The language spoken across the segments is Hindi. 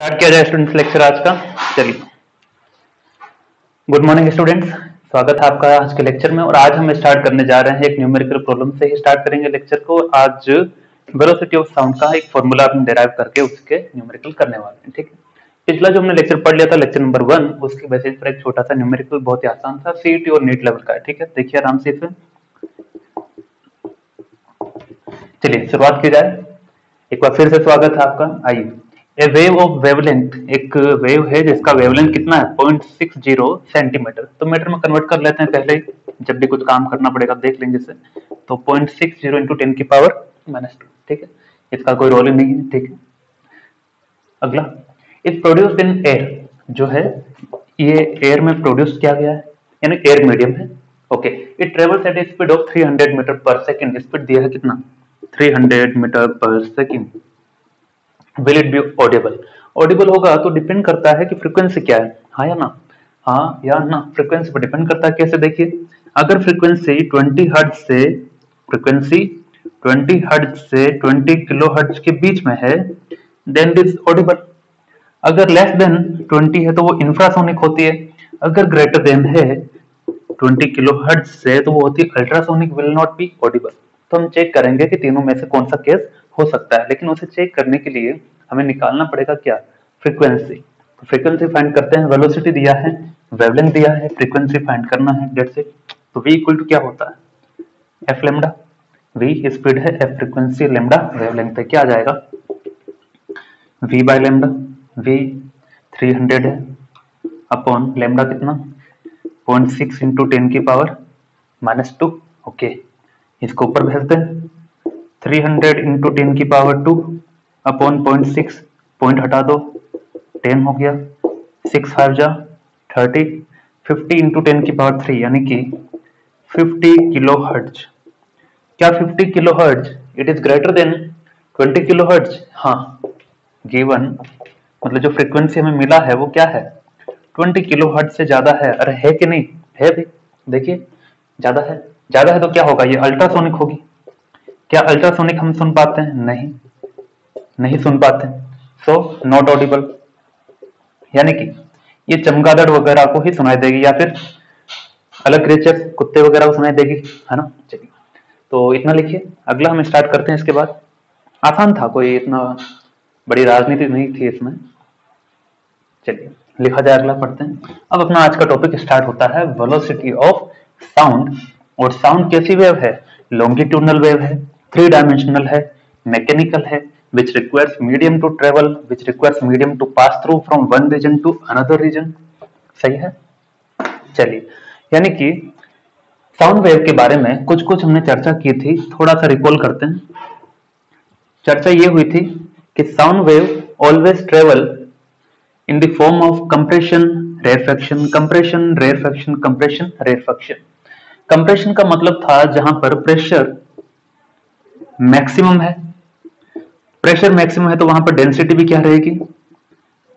स्टार्ट किया जाए स्टूडेंट्स लेक्चर आज का। चलिए। गुड मॉर्निंग स्टूडेंट्स स्वागत है आपका आज के लेक्चर में और आज हम स्टार्ट करने जा रहे हैं एक न्यूमेरिकल प्रॉब्लम से ही स्टार्ट करेंगे लेक्चर को। आज वेलोसिटी ऑफ़ साउंड का एक फॉर्मूला अपने डिराइव करके उसके न्यूमेरिकल करने वाले हैं, ठीक है? पिछला जो हमने लेक्चर पढ़ लिया था लेक्चर नंबर वन उसके बेसिस पर एक छोटा सा न्यूमेरिकल बहुत ही आसान था सीईटी और नीट लेवल का ठीक है? देखिए आराम से इसमें। चलिए, शुरुआत की जाए। एक बार फिर से स्वागत है आपका। आइए। ए वेव ऑफ़ वेवलेंथ एक वेव है जिसका वेवलेंथ कितना है? पॉइंट सिक्स ज़ीरो सेंटीमीटर तो मीटर में कन्वर्ट कर लेते हैं पहले जब भी कुछ काम करना पड़ेगा देख लेंगे इसे। तो point six zero into ten की पावर माइनस टू ठीक है? इसका कोई रोल नहीं है, ठीक है? अगला। इज़ प्रोड्यूस इन एयर जो है, ये एयर में प्रोड्यूस किया गया है। यानी एयर मीडियम है। Okay it travels at speed of 300 metre per second speed दिया है कितना? 300 metre per second will it be audible audible होगा तो डिपेंड करता है कि फ्रीक्वेंसी क्या है। हाँ या ना? हाँ या ना? फ्रीक्वेंसी पर डिपेंड करता है कैसे? देखिए, अगर फ्रीक्वेंसी 20 हर्ट्ज से फ्रीक्वेंसी 20 हर्ट्ज से 20 किलो हर्ट्ज के बीच में है देन इट इज़ ऑडिबल अगर लेस देन 20 है तो वो इंफ्रासोनिक होती है। अगर ग्रेटर देन है 20 किलो हर्ट्ज से तो वो होती है ultrasonic will not be audible तो हम चेक करेंगे कि तीनों में से कौन सा केस हो सकता है, लेकिन उसे चेक करने के लिए हमें निकालना पड़ेगा क्या? फ्रीक्वेंसी फ्रीक्वेंसी फाइंड करते हैं वेलोसिटी दिया है वेवलेंथ दिया है फ्रीक्वेंसी फाइंड करना है डेट से तो v इक्वल टू क्या होता है? एफ़ लेमडा v स्पीड है एफ़ फ्रीक्वेंसी लेमडा वेवलेंथ है क्या आ जाएगा? V बाय लेमडा v 300 है अपॉन लेमडा कितना? 0.6 सिक्स इंटू टेन की पावर माइनस टू ओके इसको ऊपर भेजते हैं। थ्री हंड्रेड इंटू टेन की power two upon point six point हटा दो टेन हो गया सिक्स फाइव जा थर्टी फिफ्टी इंटू टेन की पावर थ्री यानी कि फिफ्टी किलो हर्ट्ज क्या fifty kilo hertz it is greater than twenty kilo hertz हाँ गिवन मतलब जो फ्रीक्वेंसी हमें मिला है, वो क्या है? ट्वेंटी किलो हर्ट्ज से ज़्यादा है। अरे है कि नहीं? है भी। देखिए, ज़्यादा है। ज़्यादा है तो क्या होगा? ये अल्ट्रासोनिक होगी। क्या अल्ट्रासोनिक हम सुन पाते हैं? नहीं। नहीं सुन पाते। सो नॉट ऑडिबल यानी कि ये चमगादड़ वगैरह को ही सुनाई देगी या फिर अलग क्रिएचर कुत्ते वगैरह को सुनाई देगी, है ना? चलिए। तो इतना लिखिए। अगला हम स्टार्ट करते हैं इसके बाद। आसान था, कोई इतना बड़ी राजनीति नहीं थी इसमें। चलिए, लिखा जाए अगला, पढ़ते हैं। अब अपना आज का टॉपिक स्टार्ट होता है। वेलोसिटी ऑफ़ साउंड और साउंड कैसी वेव है? लॉन्गिट्यूडनल वेव है। थ्री डायमेंशनल है मैकेनिकल है, which requires medium to travel, which requires medium to pass through from one region to another region. सही है? चलिए, यानी कि साउंड वेव के बारे में कुछ कुछ हमने चर्चा की थी थोड़ा सा रिकॉल करते हैं। चर्चा ये हुई थी कि sound wave always travel in the form of compression rarefaction compression rarefaction compression rarefaction compression का मतलब था जहाँ पर प्रेशर मैक्सिमम है। प्रेशर मैक्सिमम है तो वहाँ पर डेंसिटी भी क्या रहेगी?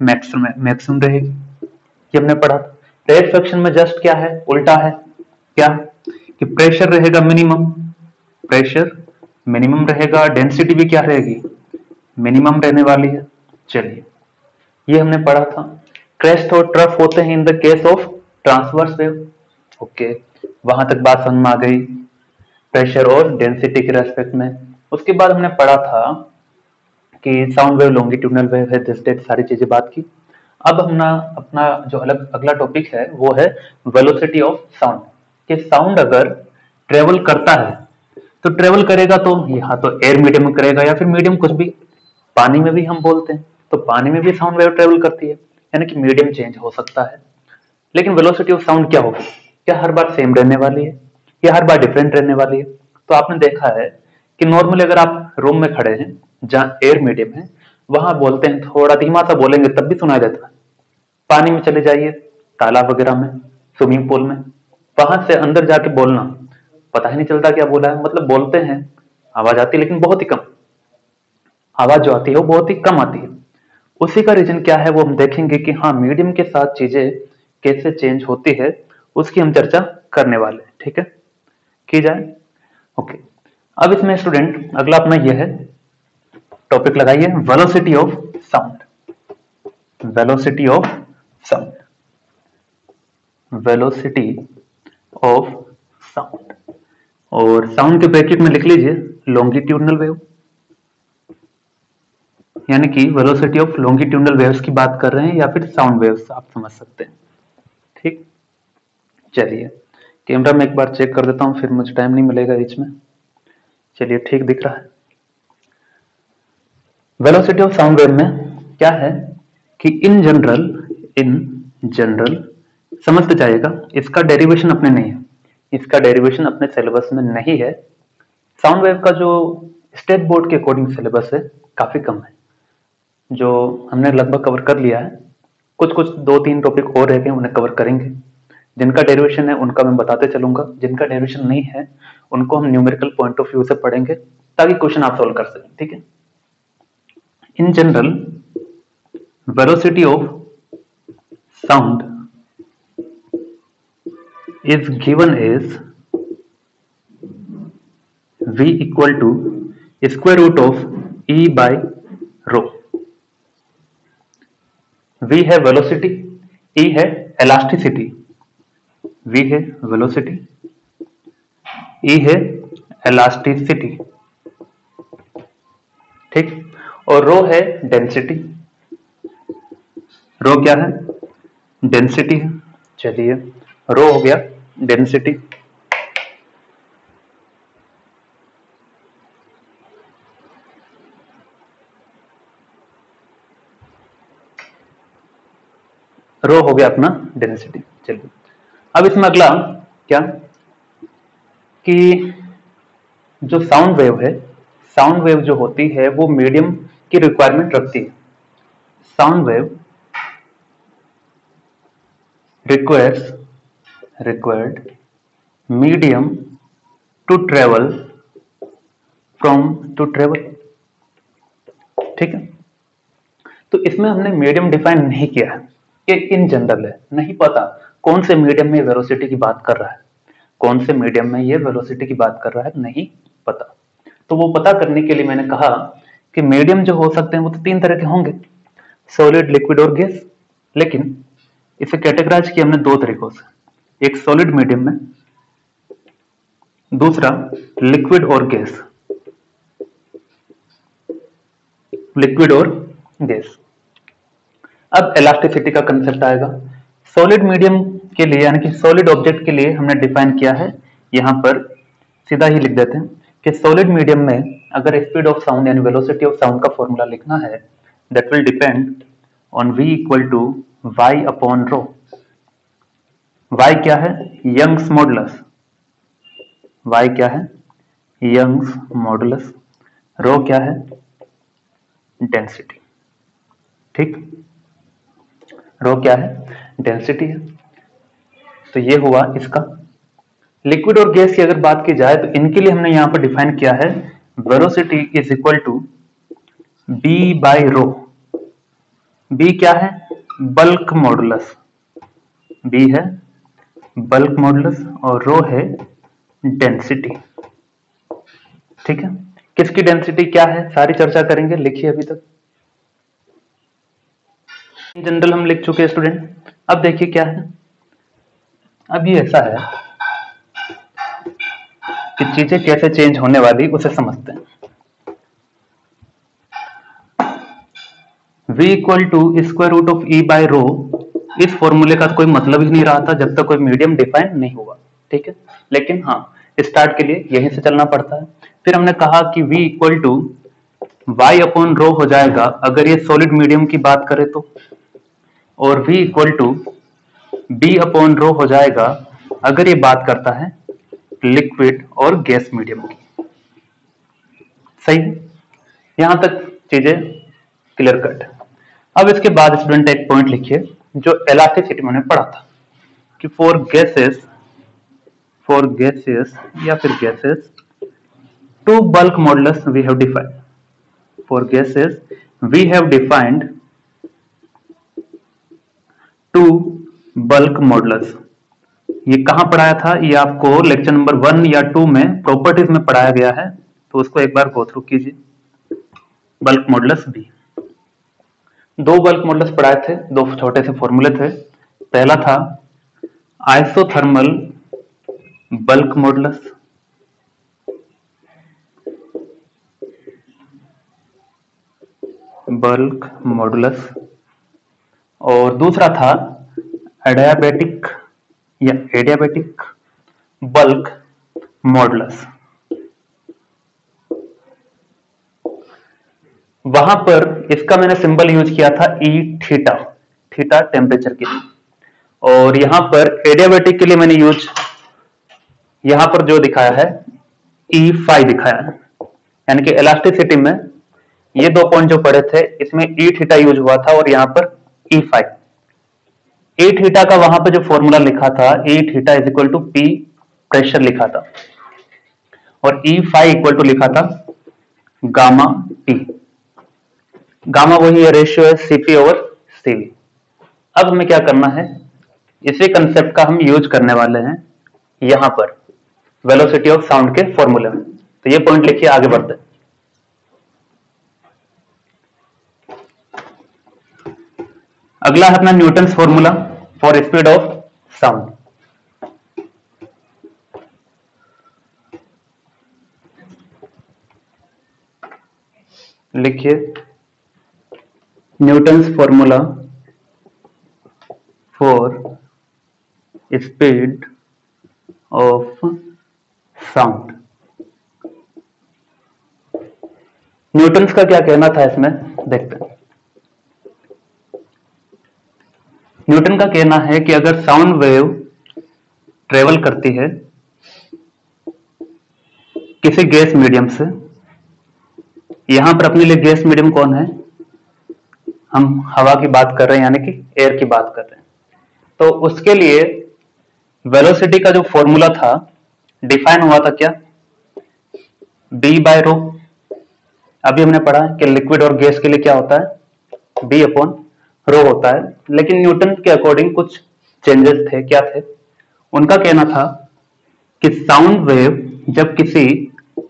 मैक्सिमम मैक्सिमम रहेगी। ये हमने पढ़ा रेट फ्रैक्शन में जस्ट क्या है? उल्टा है। क्या? कि प्रेशर रहेगा मिनिमम प्रेशर मिनिमम रहेगा। डेंसिटी भी क्या रहेगी? मिनिमम रहने वाली है। चलिए। ये हमने पढ़ा था। क्रेस्ट और ट्रफ होते हैं in the case of transverse wave okay वहाँ तक बात समझ में आ गई। प्रेशर और डेंसिटी के रेस्पेक्ट में। उसके बाद हमने पढ़ा था कि साउंड वेव लॉन्गिट्यूडनल वेव है दिस डेट सारी चीज़ें बात की। अब हमने अपना जो अलग, अगला टॉपिक है, वो है वेलोसिटी ऑफ़ साउंड कि साउंड अगर ट्रेवल करता है तो ट्रेवल करेगा तो यहाँ तो एयर मीडियम में करेगा या फिर मीडियम कुछ भी, पानी में भी हम बोलते हैं। तो पानी में भी साउंड वेव ट्रेवल करती है, यानी कि मीडियम चेंज हो सकता है। लेकिन वेलोसिटी ऑफ़ साउंड क्या होगी? क्या हर बार सेम रहने वाली है? या हर बार डिफरेंट रहने वाली है? तो आपने देखा है कि नॉर्मली अगर आप रूम में खड़े हैं, जहाँ एयर मीडियम है, वहाँ बोलते हैं, थोड़ा धीमा सा बोलेंगे तब भी सुनाई देता है। पानी में चले जाइए, तालाब वगैरह में स्विमिंग पूल में, वहाँ से अंदर जाके बोलना। पता ही नहीं चलता क्या बोला है मतलब बोलते हैं, आवाज़ आती है, लेकिन बहुत ही कम। आवाज़ जो आती है, वो बहुत ही कम आती है। उसी का रीजन क्या है, वो हम देखेंगे कि हाँ मीडियम के साथ चीज़ें कैसे चेंज होती है, उसकी हम चर्चा करने वाले ठीक है? की जाए? ओके अब इसमें स्टूडेंट अगला अपना यह है। टॉपिक लगाइए velocity of sound velocity of sound velocity of sound और साउंड के ब्रैकेट में लिख लीजिए लॉन्गिट्यूडनल वेव यानी कि वेलोसिटी ऑफ़ लॉन्गिट्यूडनल वेव्स की बात कर रहे हैं या फिर साउंड वेव्स आप समझ सकते हैं। ठीक? चलिए कैमरा में एक बार चेक कर देता हूँ, फिर मुझे टाइम नहीं मिलेगा बीच में। चलिए ठीक दिख रहा है। वेलोसिटी ऑफ़ साउंड वेव में क्या है कि इन जनरल इन जनरल समझते जाएगा इसका डेरिवेशन अपने नहीं है। इसका डेरिवेशन अपने सिलेबस में नहीं है। साउंड वेव का जो स्टेट बोर्ड के अकॉर्डिंग सिलेबस है, काफ़ी कम है। जो हमने लगभग कवर कर लिया है कुछ कुछ दो तीन टॉपिक और रह गए, उन्हें कवर करेंगे। जिनका डेरिवेशन है, उनका मैं बताते चलूँगा। जिनका डेरिवेशन नहीं है, उनको हम न्यूमेरिकल पॉइंट ऑफ़ व्यू से पढ़ेंगे, ताकि क्वेश्चन आप सोल्व कर सकें, ठीक है? In general velocity of sound is given as v equal to square root of e by rho. V है वेलोसिटी e है elasticity. V है वेलोसिटी e है elasticity, ठीक? और रो है डेंसिटी रो क्या है? डेंसिटी है। चलिए रो हो गया डेंसिटी रो हो गया अपना डेंसिटी चलिए। अब इसमें अगला, क्या? कि जो साउंड वेव है साउंड वेव जो होती है, वो मीडियम की रिक्वायरमेंट रखती है। Sound wave requires required medium to travel from, to travel, ठीक है? तो इसमें हमने मीडियम डिफाइन नहीं किया है। ये इन जनरल है, नहीं पता। कौन से मीडियम में वेलोसिटी की बात कर रहा है? कौन से मीडियम में ये वेलोसिटी की बात कर रहा है? नहीं पता। तो वो पता करने के लिए मैंने कहा कि मीडियम जो हो सकते हैं वो तो तीन तरह के होंगे। सॉलिड लिक्विड और गैस लेकिन इसे कैटेगराइज किया हमने दो तरीकों से। एक सॉलिड मीडियम में, दूसरा लिक्विड और गैस लिक्विड और गैस अब इलास्टिसिटी का कंसेप्ट आएगा। सॉलिड मीडियम के लिए, यानी कि सॉलिड ऑब्जेक्ट के लिए हमने डिफाइन किया है। यहाँ पर सीधा ही लिख देते हैं कि सॉलिड मीडियम में अगर स्पीड ऑफ़ साउंड यानी वेलोसिटी ऑफ़ साउंड का फॉर्मूला लिखना है that will depend on v equal to Y upon rho y क्या है? यंग्स मॉडुलस वाई क्या है? यंग्स मॉडुलस रो क्या है? डेंसिटी ठीक? रो क्या है? डेंसिटी है। तो ये हुआ इसका। लिक्विड और गैस की अगर बात की जाए तो इनके लिए हमने यहाँ पर डिफाइन किया है velocity is equal to B by rho B क्या है? बल्क मॉडुलस बी है बल्क मॉडुलस और रो है डेंसिटी ठीक है? किसकी डेंसिटी क्या है? सारी चर्चा करेंगे, लिखिए अभी तक। जनरल हम लिख चुके हैं स्टूडेंट अब देखिए क्या है। अब ये ऐसा है कि चीज़ें कैसे चेंज होने वाली उसे समझते हैं। V equal to square root of E by rho इस फॉर्मूले का कोई मतलब ही नहीं रहा था जब तक कोई मीडियम डिफाइन नहीं हुआ, ठीक है? लेकिन हाँ स्टार्ट के लिए यहीं से चलना पड़ता है। फिर हमने कहा कि v equal to Y upon rho हो जाएगा, अगर ये सॉलिड मीडियम की बात करें तो। और v equal to B upon rho हो जाएगा, अगर ये बात करता है लिक्विड और गैस मीडियम की। सही? यहाँ तक चीज़ें क्लियर कट अब इसके बाद स्टूडेंट एक पॉइंट लिखिए, जो इलास्टिसिटी मैंने पढ़ा था, कि फॉर गैसेस फॉर गैसेस या फिर gases to bulk modulus we have defined for gases we have defined to bulk modulus. ये कहाँ पढ़ाया था? ये आपको लेक्चर नंबर वन या टू में प्रॉपर्टीज़ में पढ़ाया गया है तो उसको एक बार गो थ्रू कीजिए। बल्क मॉडल्स भी दो बल्क मॉडल्स पढ़ाए थे, दो छोटे से फॉर्मूले थे। पहला था isothermal bulk modulus. Bulk modulus. और दूसरा था एडियाबेटिक या एडियाबेटिक बल्क मॉडुलस वहाँ पर इसका मैंने सिंबल यूज़ किया था ई थीटा थीटा टेम्परेचर के लिए। और यहाँ पर एडियाबेटिक के लिए मैंने यूज़ यहाँ पर जो दिखाया है ई e फाइव दिखाया है। यानी कि इलास्टिसिटी में ये दो पॉइंट जो पड़े थे, इसमें ई थीटा यूज़ हुआ था और यहाँ पर ई फाइव ए थीटा का वहाँ पर जो फॉर्मूला लिखा था E theta is equal to P pressure लिखा था। और ई फाइव इक्वल टू लिखा था गामा पी गामा वही रेशियो है सीपी ओवर सीवी अब हमें क्या करना है? इसी कंसेप्ट का हम यूज़ करने वाले हैं यहाँ पर वेलोसिटी ऑफ़ साउंड के फॉर्मूले में। तो ये पॉइंट लिखिए, आगे बढ़ते अगला है अपना Newton formula for speed of sound. लिखिए Newton's formula for speed of sound. Newton's का क्या कहना था इसमें? देखते हैं। न्यूटन का कहना है कि अगर साउंड वेव ट्रेवल करती है किसी गैस मीडियम से, यहाँ पर अपने लिए गैस मीडियम कौन है? हम हवा की बात कर रहे हैं, यानी कि एयर की बात कर रहे हैं। तो उसके लिए वेलोसिटी का जो फॉर्मूला था डिफाइन हुआ था क्या? बी बाय रो अभी हमने पढ़ा कि लिक्विड और गैस के लिए क्या होता है? बी अपॉन रो होता है। लेकिन न्यूटन के अकॉर्डिंग कुछ चेंजेस थे। क्या थे? उनका कहना था कि साउंड वेव जब किसी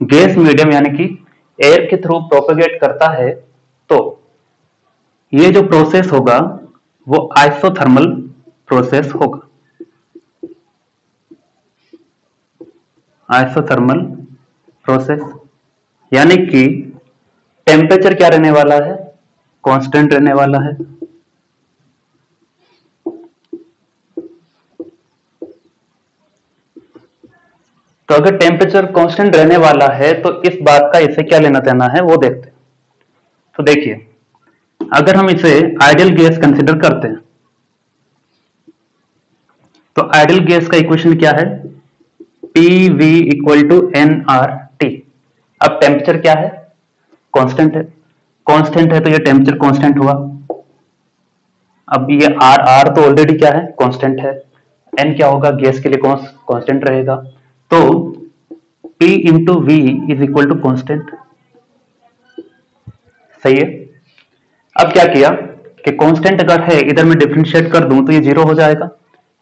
गैस मीडियम यानी कि एयर के थ्रू प्रोपेगेट करता है तो ये जो प्रोसेस होगा, वो आइसोथर्मल प्रोसेस होगा। आइसोथर्मल प्रोसेस यानी कि टेम्परेचर क्या रहने वाला है? कांस्टेंट रहने वाला है। तो अगर टेम्परेचर कांस्टेंट रहने वाला है तो इस बात का इसे क्या लेना देना है, वो देखते हैं। तो देखिए, अगर हम इसे आइडियल गैस कंसिडर करते हैं तो आइडियल गैस का इक्वेशन क्या है? P V equal to N R T अब टेम्परेचर क्या है? कांस्टेंट है। कांस्टेंट है तो ये टेम्परेचर कांस्टेंट हुआ। अब ये आर आर तो ऑलरेडी क्या है? कांस्टेंट है। एन क्या होगा? गैस के लिए कांस्टेंट रहेगा? तो P into V is equal to constant सही है? अब क्या किया कि कांस्टेंट अगर है, इधर मैं डिफ्रेंशिएट कर दूँ तो ये ज़ीरो हो जाएगा।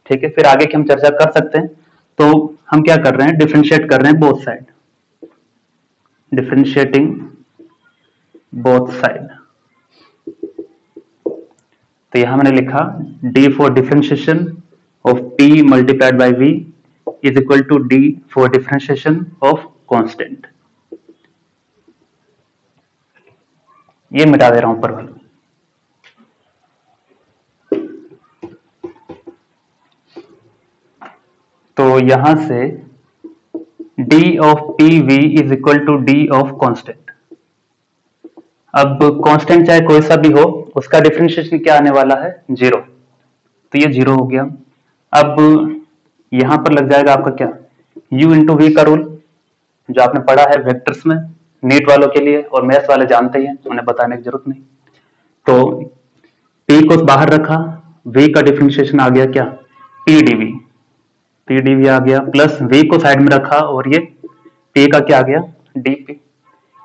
ठीक है? फिर आगे की हम चर्चा कर सकते हैं। तो हम क्या कर रहे हैं? डिफ्रेंशिएट कर रहे हैं both side differentiating both side तो यहाँ मैंने लिखा D for differentiation of P multiplied by V is equal to D for differentiation of constant ये मिटा दे रहा हूँ ऊपर वाला। तो यहाँ से d of P V is equal to D of constant अब कांस्टेंट चाहे कोई सा भी हो, उसका डिफरेंशिएशन क्या आने वाला है? ज़ीरो तो ये ज़ीरो हो गया। अब यहाँ पर लग जाएगा आपका क्या? U इंटू वी का रूल जो आपने पढ़ा है वेक्टर्स में नीट वालों के लिए और मैथ्स वाले जानते ही उन्हें बताने की ज़रूरत नहीं। तो p को बाहर रखा, v का डिफरेंशिएशन आ गया क्या? P V P D V आ गया प्लस वी को साइड में रखा और ये पी का क्या आ गया? P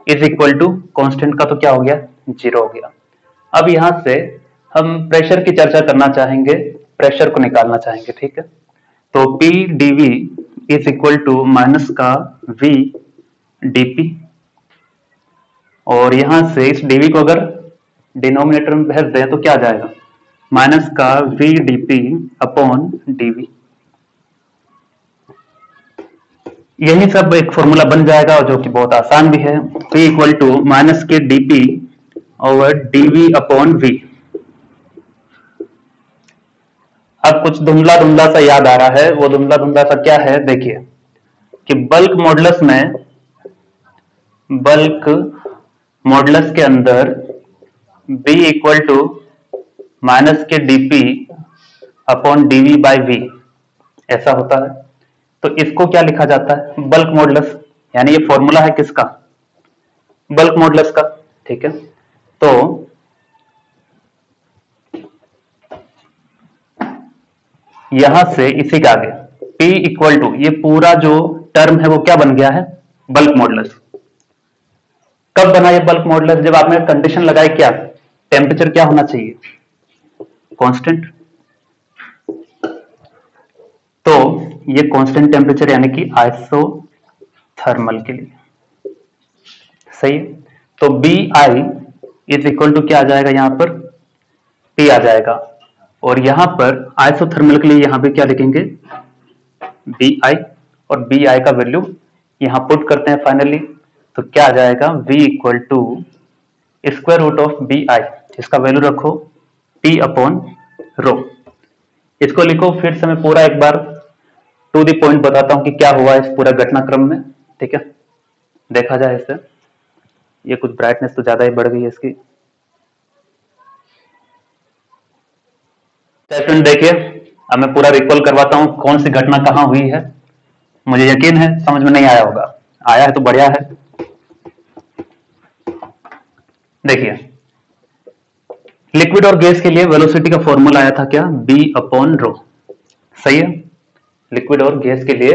is equal to constant का तो क्या हो गया? ज़ीरो हो गया। अब यहाँ से हम प्रेशर की चर्चा करना चाहेंगे प्रेशर को निकालना चाहेंगे, ठीक है? तो P D V is equal to minus का वी डी पी और यहाँ से इस डीवी को अगर डिनोमिनेटर में भेज दें तो क्या आ जाएगा? माइनस का V D P upon DV यही सब एक फॉर्मूला बन जाएगा, जो कि बहुत आसान भी है. पी इक्वल टू माइनस के डीपी और डीवी अपॉन वी अब कुछ धुंधला धुंधला सा याद आ रहा है। वो धुंधला धुंधला सा क्या है? देखिए, कि बल्क मॉडलस में बल्क मॉडलस के अंदर B इक्वल टू माइनस के DP upon DV by V ऐसा होता है। तो इसको क्या लिखा जाता है? बल्क मॉडलस यानी ये फॉर्मूला है किसका? बल्क मॉडलस का, ठीक है? तो यहाँ से इसी के आगे। P इक्वल टू ये पूरा जो टर्म है वो क्या बन गया है? बल्क मॉडलस कब बना ये बल्क मॉडलस जब आपने कंडीशन लगाई क्या? टेम्परेचर क्या होना चाहिए? कांस्टेंट तो ये कांस्टेंट टेम्परेचर यानी कि आइसोथर्मल के लिए। सही तो B I is equal to क्या आ जाएगा यहाँ पर? टी आ जाएगा। और यहाँ पर आइसोथर्मल के लिए यहाँ पे क्या लिखेंगे? बी आई और बी आई का वैल्यू यहाँ पुट करते हैं फाइनली तो क्या आ जाएगा? V equal to square root of B I इसका वैल्यू रखो p अपॉन रो इसको लिखो, फिर से मैं पूरा एक बार टू दी पॉइंट बताता हूँ कि क्या हुआ इस पूरा घटनाक्रम में, ठीक है? देखा जाए इसे। ये कुछ ब्राइटनेस तो ज़्यादा ही बढ़ गई है इसकी। फ्रेंड देखिए, अब मैं पूरा रिकॉल करवाता हूँ कौन सी घटना कहाँ हुई है। मुझे यकीन है, समझ में नहीं आया होगा। आया है तो बढ़िया है। देखिए लिक्विड और गैस के लिए वेलोसिटी का फॉर्मूला आया था क्या? बी अपॉन रो सही है? लिक्विड और गैस के लिए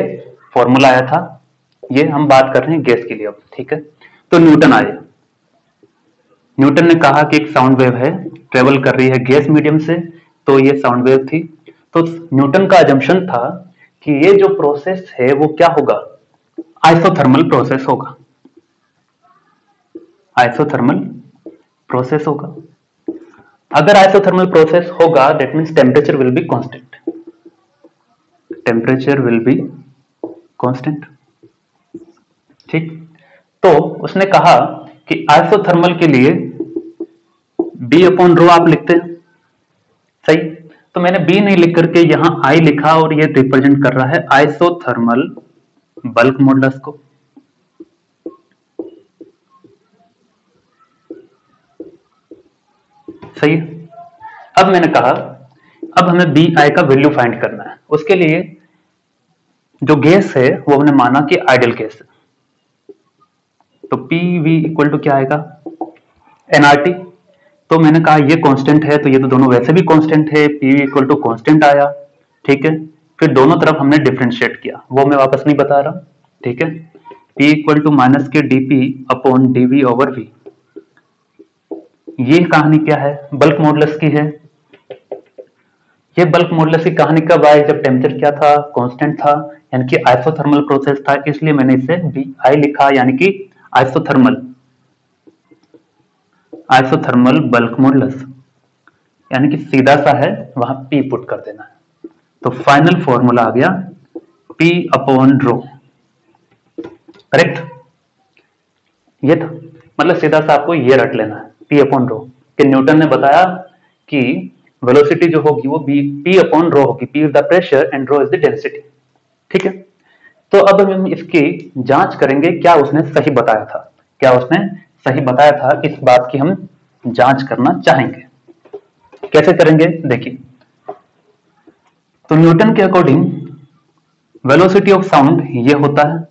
फॉर्मूला आया था। ये हम बात कर रहे हैं गैस के लिए अब, ठीक है? तो न्यूटन आए। न्यूटन ने कहा कि एक साउंड वेव है ट्रेवल कर रही है गैस मीडियम से। तो ये साउंड वेव थी। तो न्यूटन का एजम्पन था कि ये जो प्रोसेस है, वो क्या होगा? आइसोथर्मल प्रोसेस होगा। आइसोथर्मल प्रोसेस होगा। अगर आइसोथर्मल प्रोसेस होगा that means temperature will be constant temperature will be constant ठीक? तो उसने कहा कि आइसोथर्मल के लिए बी अपॉन रो आप लिखते हैं। सही? तो मैंने बी नहीं लिख करके यहाँ आई लिखा और ये रिप्रेजेंट कर रहा है आइसोथर्मल बल्क मॉडलस को। सही? अब मैंने कहा, अब हमें बी आई का वैल्यू फाइंड करना है। उसके लिए जो गैस है, वो हमने माना कि आइडियल गैस है। तो पी वी इक्वल टू क्या आएगा? एनआरटी तो मैंने कहा, ये कांस्टेंट है तो ये तो दोनों वैसे भी कांस्टेंट है पी इक्वल टू कांस्टेंट आया। ठीक है? फिर दोनों तरफ़ हमने डिफ्रेंशिएट किया। वो मैं वापस नहीं बता रहा। ठीक है? P इक्वल टू माइनस के D P upon D V over V ये कहानी क्या है? बल्क मॉडलस की है। ये बल्क मॉडलस की कहानी कब आई? जब टेम्परेचर क्या था? कांस्टेंट था, यानी कि आइसोथर्मल प्रोसेस था, इसलिए मैंने इसे बी आई लिखा, यानी कि आइसोथर्मल आइसोथर्मल बल्क मॉडलस यानी कि सीधा सा है, वहाँ पी पुट कर देना है। तो फाइनल फॉर्मूला आ गया पी अपॉन रो करेक्ट ये था। मतलब सीधा सा आपको ये रट लेना है पी अपॉन रो कि न्यूटन ने बताया कि वेलोसिटी जो होगी वो बी पी अपॉन रो होगी। P is the pressure and rho is the density ठीक है? तो अब हम इसकी जाँच करेंगे क्या उसने सही बताया था। क्या उसने सही बताया था इस बात की हम जाँच करना चाहेंगे। कैसे करेंगे? देखिए। तो न्यूटन के अकॉर्डिंग वेलोसिटी ऑफ़ साउंड ये होता है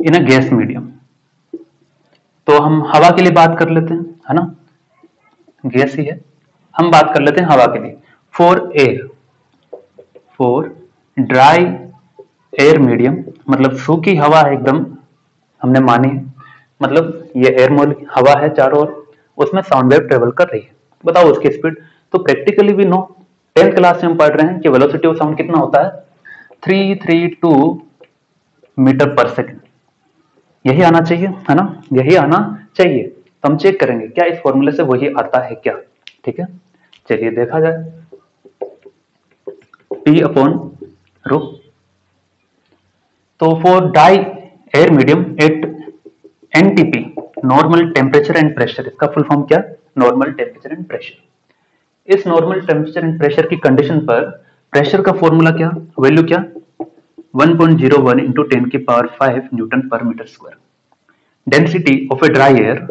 इन अ गैस मीडियम। तो हम हवा के लिए बात कर लेते हैं, है ना? गैस ही है। हम बात कर लेते हैं हवा के लिए। For air for dry air medium मतलब सूखी हवा है एकदम हमने मानी है। मतलब ये एयर मोल हवा है चारों ओर, उसमें साउंड वेव ट्रेवल कर रही है। बताओ उसकी स्पीड तो प्रैक्टिकली भी नो टेंथ क्लास में हम पढ़ रहे हैं कि वेलोसिटी ऑफ़ साउंड कितना होता है? Three three two meter per second यही आना चाहिए, है ना? यही आना चाहिए। तो हम चेक करेंगे, क्या इस फॉर्मूले से वही आता है क्या? ठीक है? चलिए देखा जाए। P अपॉन रो तो for dry air medium at NTP normal temperature and pressure इसका फुल फॉर्म क्या? नॉर्मल टेम्परेचर एंड प्रेशर इस नॉर्मल टेम्परेचर एंड प्रेशर की कंडीशन पर प्रेशर का फॉर्मूला क्या? वैल्यू क्या? 1.01 point zero one into ten की power five newton per meter square density of a dry air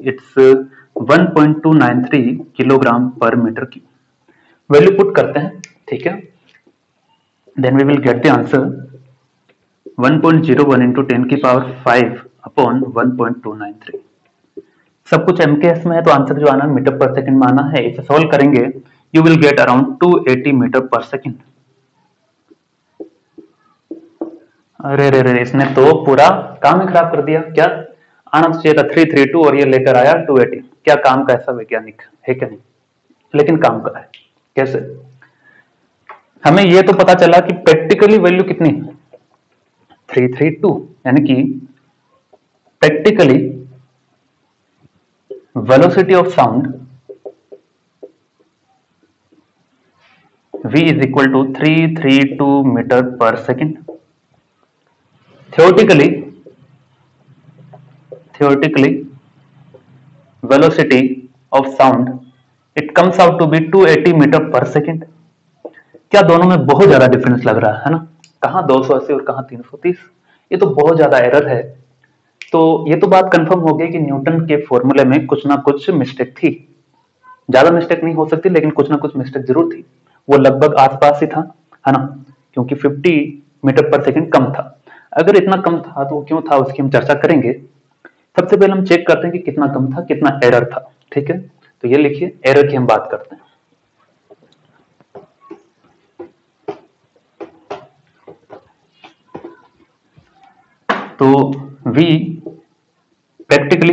it's 1.293 kilogram per meter की वैल्यू पुट करते हैं, ठीक है? Then we will get the answer 1.01 point zero one into ten की power five upon one point two nine three सब कुछ एमकेएस में है तो आंसर जो आना मीटर पर सेकंड में आना है, इसे सॉल्व करेंगे you will get around 280 meter per second अरे रे रे इसने तो पूरा काम ही खराब कर दिया, क्या? आना तो चाहिए था थ्री थ्री टू और ये लेकर आया टू एटी क्या काम का ऐसा वैज्ञानिक? है क्या नहीं? लेकिन काम का है। कैसे? हमें ये तो पता चला कि प्रैक्टिकली वैल्यू कितनी थ्री थ्री टू यानी कि practically velocity of sound v is equal to 332 meter per second theoretically theoretically velocity of sound it comes out to be 280 meter per second क्या दोनों में बहुत ज़्यादा डिफरेंस लग रहा है ना कहा 280 और कहा 330 ये तो बहुत ज़्यादा एरर है तो ये तो बात कंफर्म हो गई कि न्यूटन के फॉर्मूले में कुछ ना कुछ मिस्टेक थी। ज़्यादा मिस्टेक नहीं हो सकती, लेकिन कुछ ना कुछ मिस्टेक ज़रूर थी। वो लगभग आसपास ही था, है ना? क्योंकि 50 मीटर पर सेकंड कम था। अगर इतना कम था तो क्यों था उसकी हम चर्चा करेंगे। सबसे पहले हम चेक करते हैं कि कितना कम था, कितना एरर था, ठीक है? तो ये लिखिए एरर की हम बात करते हैं। तो V practically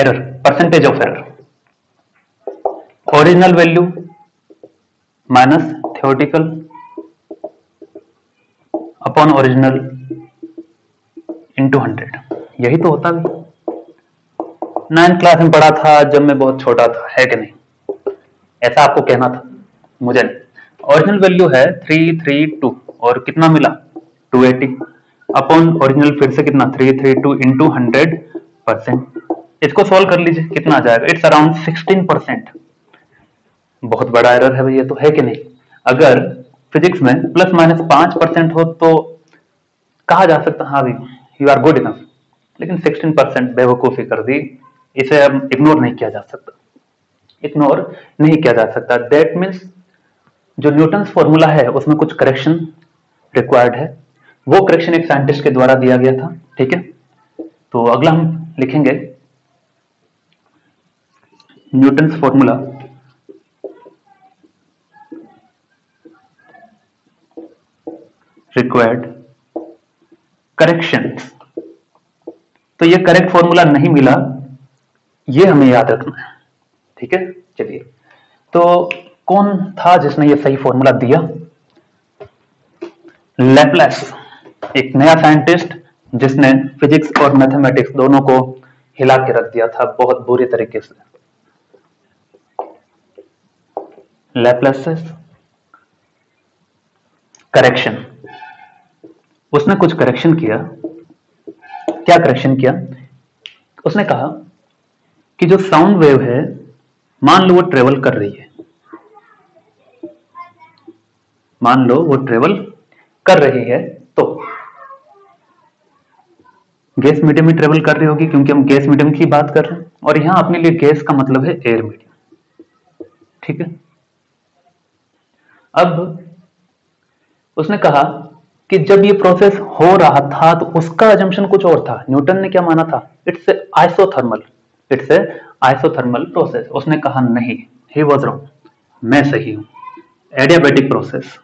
error percentage of error original value minus theoretical upon original into hundred यही तो होता भी। नाइन्थ क्लास में पढ़ा था, जब मैं बहुत छोटा था, है कि नहीं? ऐसा आपको कहना था, मुझे ओरिजिनल वैल्यू है थ्री थ्री टू और कितना मिला? टू एटी अपॉन ओरिजिनल फिर से कितना? Three three two into hundred percent इसको सॉल्व कर लीजिए, कितना आ जाएगा? इट्स अराउंड सिक्सटीन परसेंट बहुत बड़ा एरर है भैया तो है कि नहीं? अगर फिजिक्स में प्लस माइनस पाँच परसेंट हो तो कहा जा सकता? हाँ भाई यू आर गुड इनफ लेकिन सिक्सटीन परसेंट बेवकूफ़ी कर दी, इसे अब इग्नोर नहीं किया जा सकता। इग्नोर नहीं किया जा सकता। दैट मीन्स जो न्यूटन फॉर्मूला है, उसमें कुछ करेक्शन रिक्वायर्ड है। वो करेक्शन एक साइंटिस्ट के द्वारा दिया गया था, ठीक है? तो अगला हम लिखेंगे। न्यूटन फॉर्मूला रिक्वायर्ड करेक्शन तो ये करेक्ट फॉर्मूला नहीं मिला, ये हमें याद रखना है, ठीक है? चलिए। तो कौन था जिसने ये सही फॉर्मूला दिया? लेप्लेस एक नया साइंटिस्ट जिसने फिजिक्स और मैथमेटिक्स दोनों को हिला के रख दिया था बहुत बुरे तरीके से। करेक्शन उसने कुछ करेक्शन किया। क्या करेक्शन किया? उसने कहा कि जो साउंड वेव है, मान लो वो ट्रेवल कर रही है। मान लो वो ट्रेवल कर रही है। गैस मीडियम में ट्रेवल कर रही होगी क्योंकि हम गैस मीडियम की बात कर रहे हैं। और यहाँ अपने लिए गैस का मतलब है एयर मीडियम ठीक है? अब उसने कहा कि जब ये प्रोसेस हो रहा था तो उसका एजम्पन कुछ और था। न्यूटन ने क्या माना था? It's isothermal it's a isothermal process उसने कहा, नहीं ही वॉज़ रॉन्ग मैं सही हूँ। एडियाबेटिक प्रोसेस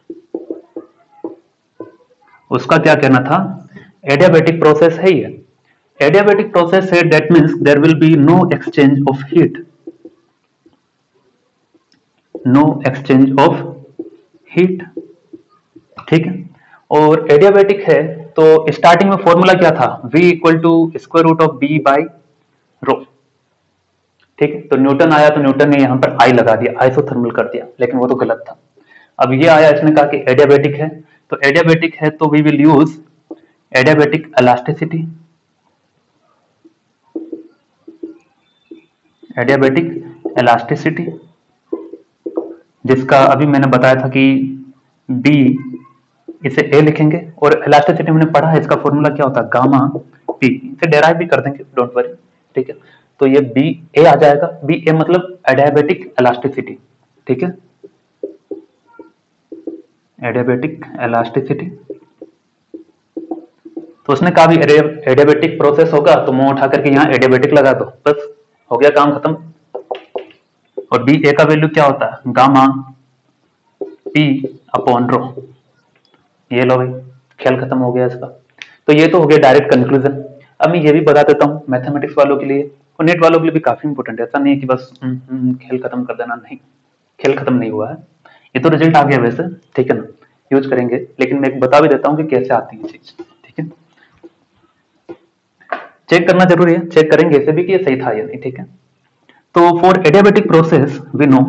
उसका क्या कहना था? एडियाबेटिक प्रोसेस है ये। एडियाबेटिक प्रोसेस है that means there will be no exchange of heat no exchange of heat ठीक है? और एडियाबेटिक है तो स्टार्टिंग में फॉर्मूला क्या था? V equal to square root of B by rho ठीक है? तो न्यूटन आया तो न्यूटन ने यहाँ पर आई लगा दिया आइसोथर्मल कर दिया, लेकिन वो तो गलत था। अब ये आया, इसने कहा कि एडियाबेटिक है तो एडियाबेटिक है तो we will use adiabatic elasticity adiabatic elasticity जिसका अभी मैंने बताया था कि बी इसे ए लिखेंगे और इलास्टिसिटी मैंने पढ़ा है, इसका फॉर्मूला क्या होता है? गामा पी इसे डेराइव भी कर देंगे डोंट वरी ठीक है? तो ये बी ए आ जाएगा। बी ए मतलब एडियाबेटिक इलास्टिसिटी ठीक है? एडियाबेटिक इलास्टिसिटी तो उसने कहा भी एडियाबेटिक प्रोसेस होगा तो मुँह उठा करके यहाँ एडियाबेटिक लगा दो, बस। हो गया काम खत्म। और बी ए का वैल्यू क्या होता? है गामा पी अपॉन रो ये लो भाई खेल खत्म हो गया इसका। तो ये तो हो गया डायरेक्ट कंक्लूजन अब मैं ये भी बता देता हूँ मैथमेटिक्स वालों के लिए और नेट वालों के लिए भी काफ़ी इंपॉर्टेंट है। ऐसा नहीं है कि बस हम्म, हम्म, खेल खत्म कर देना नहीं। खेल खत्म नहीं हुआ है। ये तो रिज़ल्ट आ गया वैसे ठीक है ना? यूज़ करेंगे। लेकिन मैं बता भी देता हूँ कि कैसे आती है चीज़। चेक करना ज़रूरी है। चेक करेंगे इसे भी कि ये सही था या नहीं, ठीक है? तो for adiabatic process we know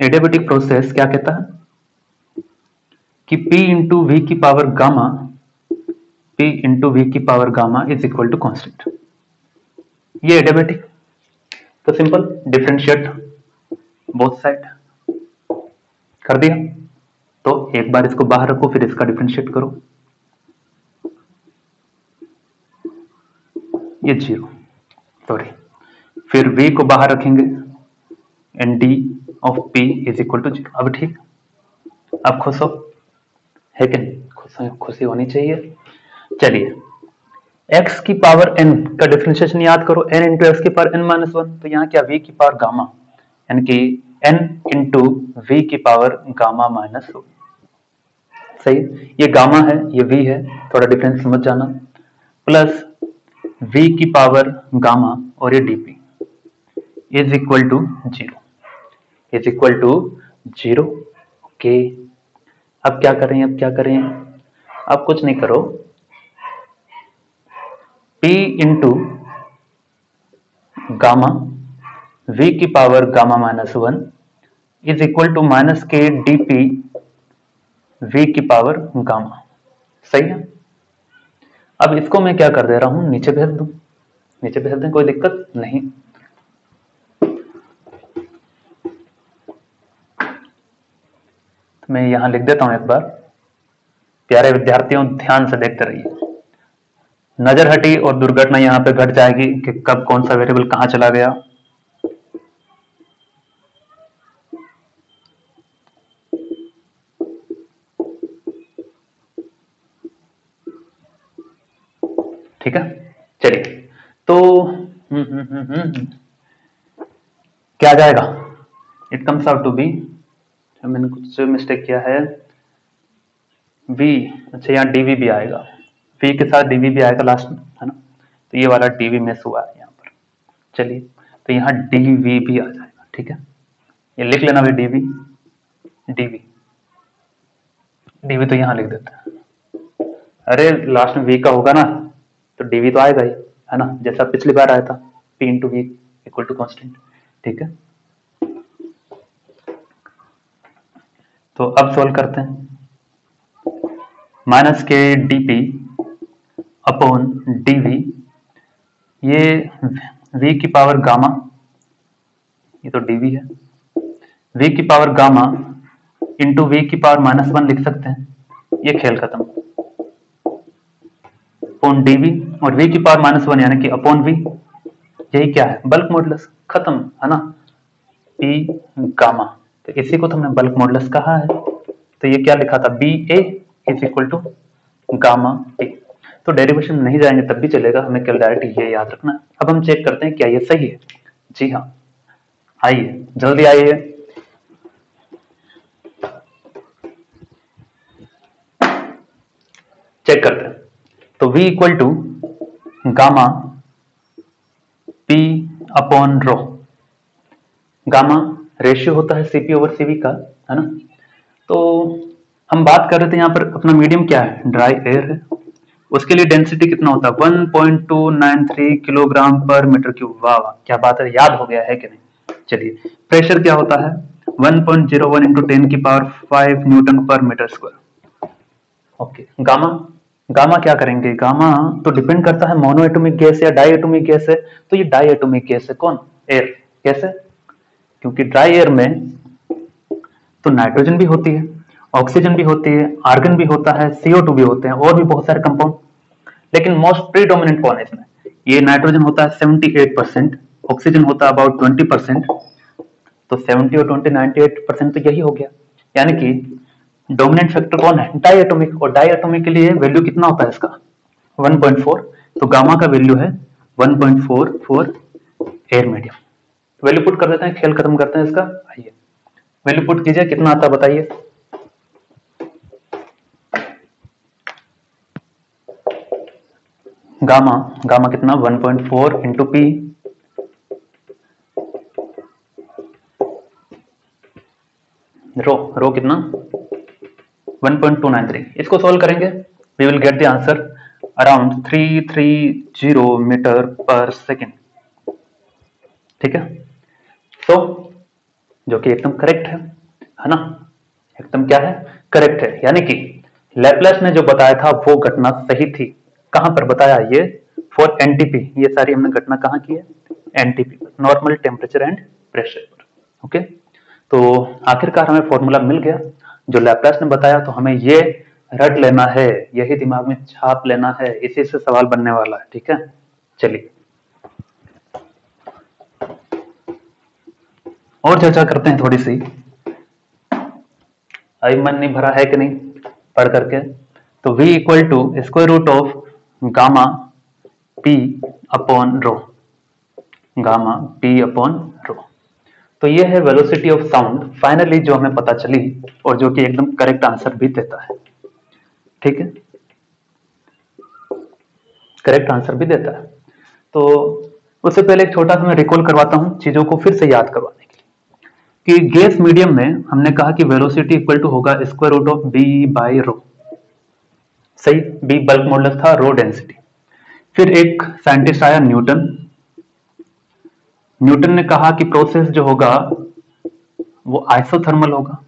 adiabatic process क्या कहता है? कि P इंटू वी की power gamma P into V की power gamma is equal to constant ये एडियाबेटिक तो सिंपल डिफ्रेंशिएट बोथ साइड कर दिया? तो एक बार इसको बाहर रखो, फिर इसका डिफ्रेंशिएट करो। ये ज़ीरो। सॉरी फिर v को बाहर रखेंगे। And D of p is equal to zero. अब ठीक। अब खुश हो? है कि नहीं? खुशी होनी चाहिए। चलिए। X की पावर n का डिफ्रेंशिएशन याद करो। N इंटू एक्स की पावर n माइनस वन तो यहाँ क्या v की पावर गामा यानी कि n इंटू वी की पावर गामा माइनस वन सही? ये गामा है, ये v है। थोड़ा डिफरेंस समझ जाना। प्लस v की पावर गामा और ये dp is equal to zero is equal to zero okay अब क्या करें अब क्या करें अब कुछ नहीं करो. P इंटू गामा V की power gamma minus one is equal to minus के डी पी वी की पावर गामा सही है? अब इसको मैं क्या कर दे रहा हूँ? नीचे भेज दू? नीचे भेज दें, कोई दिक्कत नहीं। मैं यहाँ लिख देता हूँ एक बार। प्यारे विद्यार्थियों, ध्यान से देखते रहिए। नज़र हटी और दुर्घटना यहाँ पे घट जाएगी कि कब कौन सा वेरिएबल कहाँ चला गया। ठीक है? चलिए। तो हम्म, हम्म, हम्म, क्या जाएगा? It comes out to be मैंने कुछ मिस्टेक किया है वी अच्छा यहाँ डीवी भी आएगा। वी के साथ डीवी भी आएगा लास्ट में है ना? तो ये वाला डीवी मिस हुआ है यहाँ पर। चलिए तो यहाँ डीवी भी आ जाएगा ठीक है? ये लिख लेना भाई डीवी डीवी डीवी तो यहाँ लिख देते हैं। अरे लास्ट में वी का होगा ना? तो डीवी तो आएगा ही, है ना? जैसा पिछली बार आया था P into V equal to constant ठीक है? तो अब सोल्व करते हैं। माइनस के D P upon D V ये v की पावर गामा ये तो dv है। V की पावर गामा इंटू वी की पावर माइनस वन लिख सकते हैं। ये खेल खत्म। अपॉन dv और वी की पावर माइनस वन यानी कि अपॉन वी यही क्या है? बल्क मॉडुलस खत्म, है ना? P गामा तो इसी को तो हमने बल्क मॉडलस कहा है। तो ये क्या लिखा था? B A is equal to gamma A तो डेरिवेशन नहीं जाएँगे तब भी चलेगा। हमें केवल डायरेक्ट ये याद रखना है। अब हम चेक करते हैं क्या ये सही है। जी हाँ। आइए, जल्दी आइए। चेक करते हैं। तो v equal to gamma p upon rho gamma ratio होता है सीपी ओवर सीवी का, है ना? तो हम बात कर रहे थे यहाँ पर अपना मीडियम क्या है? ड्राई एयर है। उसके लिए डेंसिटी कितना होता है? 1.293 किलोग्राम पर मीटर क्यूब वाह वाह, क्या बात है, याद हो गया है कि नहीं? चलिए प्रेशर क्या होता है? 1.01 पॉइंट ज़ीरो की power five newton per metre square okay gamma gamma क्या करेंगे? गामा तो डिपेंड करता है मोनो एटोमिक गैस या डाई एटोमिक गैस है तो ये डाई एटोमिक गैस है कौन? एयर कैसे? क्योंकि ड्राई एयर में तो नाइट्रोजन भी होती है ऑक्सीजन भी होती है आर्गन भी होता है सीओ भी होते हैं, और भी बहुत सारे कंपाउंड लेकिन मोस्ट प्रीडोमिनेंट कौन है इसमें? ये नाइट्रोजन होता है 78 परसेंट ऑक्सीजन होता है अबाउट 20 परसेंट तो 70 और 20 98 परसेंट तो यही हो गया। यानी कि डोमिनेंट फैक्टर कौन है? डाई एटोमिक और डाई एटोमिक के लिए वैल्यू कितना होता है इसका? 1.4 तो गामा का वैल्यू है 1.4 for air medium value put कर देते हैं, खेल खत्म करते हैं इसका। आइए वैल्यू पुट कीजिए, कितना आता बताइए। गामा गामा कितना? 1.4 point four into P rho rho कितना? 1.293 इसको सॉल्व करेंगे? We will get the answer around 330 metre per second ठीक है? तो जो कि एकदम करेक्ट है है ना? एकदम क्या है? करेक्ट है। यानी कि लेप्लेस ने जो बताया था, वो घटना सही थी। कहाँ पर बताया ये? फॉर एनटीपी ये सारी हमने घटना कहाँ की है? NTP normal temperature and pressure पर। ओके तो आखिरकार हमें फॉर्मूला मिल गया। जो लैपलास ने बताया तो हमें ये रट लेना है, यही दिमाग में छाप लेना है, इसी से सवाल बनने वाला है, ठीक है? चलिए। और चर्चा करते हैं थोड़ी सी। अभी मन नहीं भरा है कि नहीं? पढ़ करके। तो v equal to square root of gamma p upon rho gamma p upon तो ये है वेलोसिटी ऑफ़ साउंड फाइनली जो हमें पता चली और जो कि एकदम करेक्ट आंसर भी देता है। ठीक है? करेक्ट आंसर भी देता है। तो उससे पहले एक छोटा सा मैं रिकॉल करवाता हूँ चीज़ों को फिर से याद करवाने के लिए। कि गैस मीडियम में हमने कहा कि वेलोसिटी इक्वल टू होगा square root of B by rho सही? बी बल्क मॉडल था रो डेंसिटी फिर एक साइंटिस्ट आया न्यूटन न्यूटन ने कहा कि प्रोसेस जो होगा, वो आइसोथर्मल होगा।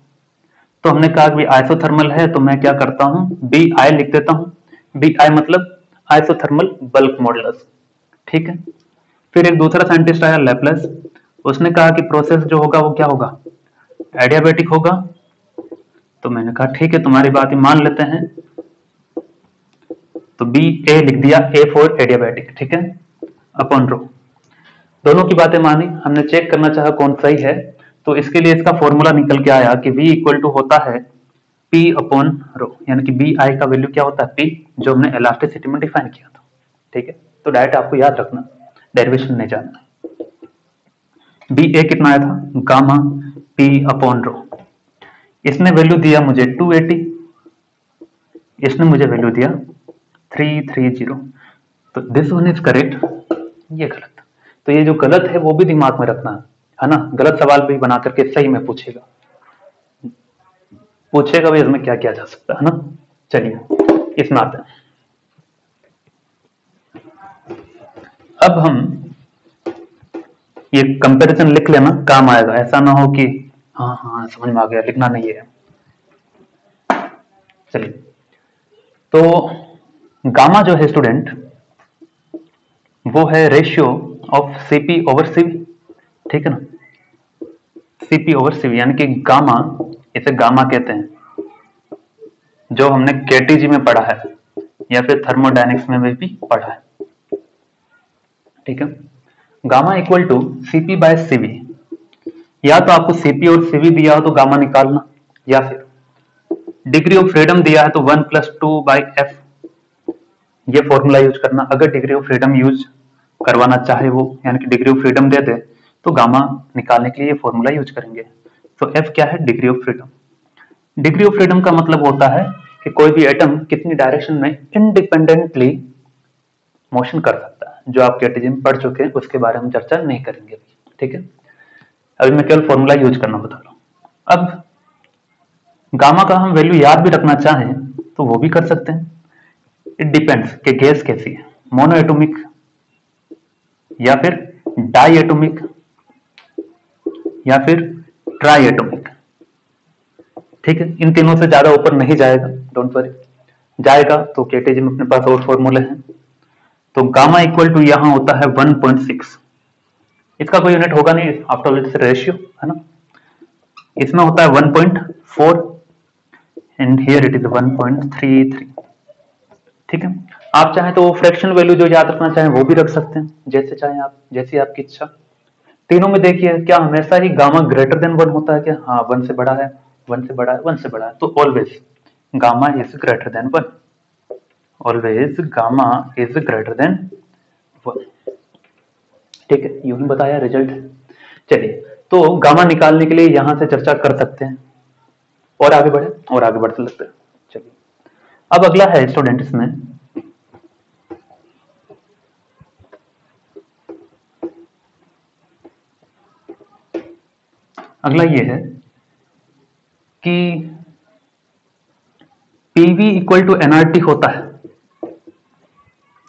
तो हमने कहा कि आइसोथर्मल है तो मैं क्या करता हूँ? बी आई लिख देता हूँ। बी आई मतलब आइसोथर्मल बल्क मॉडलस ठीक है? फिर एक दूसरा साइंटिस्ट आया लेप्लस उसने कहा कि प्रोसेस जो होगा, वो क्या होगा? एडियाबेटिक होगा। तो मैंने कहा, ठीक है, तुम्हारी बात ही मान लेते हैं। तो बी ए लिख दिया ए फॉर एडियाबेटिक ठीक है? अपॉन रो दोनों की बातें मानी, हमने चेक करना चाहा कौन सही है तो इसके लिए इसका फॉर्मूला निकल के आया कि v इक्वल टू होता है p अपॉन रो यानी कि बी आई का वैल्यू क्या होता है? P, जो हमने इलास्टिसिटी में डिफाइन किया था। ठीक है? तो डायरेक्ट आपको याद रखना डेरिवेशन नहीं जानना। बी ए कितना आया था? गामा p अपॉन रो इसने वैल्यू दिया मुझे 280 इसने मुझे वैल्यू दिया 330 तो दिस वन इज़ करेक्ट ये गलत। तो ये जो गलत है, वो भी दिमाग में रखना, है ना? गलत सवाल भी बना करके सही में पूछेगा। पूछेगा भी इसमें क्या किया जा सकता है ना? चलिए इसमें आते हैं अब हम ये कंपैरिजन लिख लेना, काम आएगा। ऐसा ना हो कि हाँ हाँ समझ में आ गया, लिखना नहीं है। चलिए। तो गामा जो है स्टूडेंट वो है ratio of CP over CV ठीक है ना? सीपी ओवर सीवी यानी कि गामा, इसे गामा कहते हैं। जो हमने केटीजी में पढ़ा है, या फिर थर्मोडाइनिक्स में भी पढ़ा है। ठीक है? Gamma equal to CP by CV या तो आपको सीपी और सीवी दिया हो तो गामा निकालना, या फिर डिग्री ऑफ़ फ्रीडम दिया है तो one plus two by F ये फॉर्मूला यूज़ करना। अगर डिग्री ऑफ़ फ्रीडम यूज़ करवाना चाहे वो, यानी कि डिग्री ऑफ़ फ्रीडम दे दे तो गामा निकालने के लिए फॉर्मूला यूज़ करेंगे। तो एफ़ क्या है? Degree of freedom degree of freedom का मतलब होता है कि कोई भी एटम कितनी डायरेक्शन में इंडिपेंडेंटली मोशन कर सकता है। जो आप कैटेजिम पढ़ चुके हैं, उसके बारे में चर्चा नहीं करेंगे ठीक है? अभी मैं केवल फॉर्मूला यूज़ करना बता रहा हूँ। अब गामा का हम वैल्यू याद भी रखना चाहें तो वो भी कर सकते हैं। इट डिपेंड्स कि गैस कैसी है। मोनो एटोमिक या फिर डाई या फिर ट्राई एटोमिक ठीक है? इन तीनों से ज़्यादा ऊपर नहीं जाएगा डोंट वरी जाएगा तो केटेजी में अपने पास और फॉर्मूले हैं। तो गामा इक्वल टू यहाँ होता है 1.6 इसका कोई यूनिट होगा नहीं आफ्टर इट्स रेशियो है ना? इसमें होता है 1.4 एंड हियर इट इज़ 1.33 ठीक है? आप चाहें तो फ्रैक्शन वैल्यू जो याद रखना चाहें, वो भी रख सकते हैं, जैसे चाहें आप, जैसी आपकी इच्छा। तीनों में देखिए, क्या हमेशा ही गामा ग्रेटर देन वन होता है क्या? हाँ वन से बड़ा है वन से बड़ा है वन से बड़ा है तो always gamma is greater than one always gamma is greater than one ठीक है, यूँ ही बताया रिज़ल्ट चलिए तो गामा निकालने के लिए यहाँ से चर्चा कर सकते हैं। और आगे बढ़े, और आगे बढ़ते लगते हैं। चलिए, अब अगला है स्टूडेंट इसमें अगला ये है कि पीवी इक्वल टू एनआरटी होता है।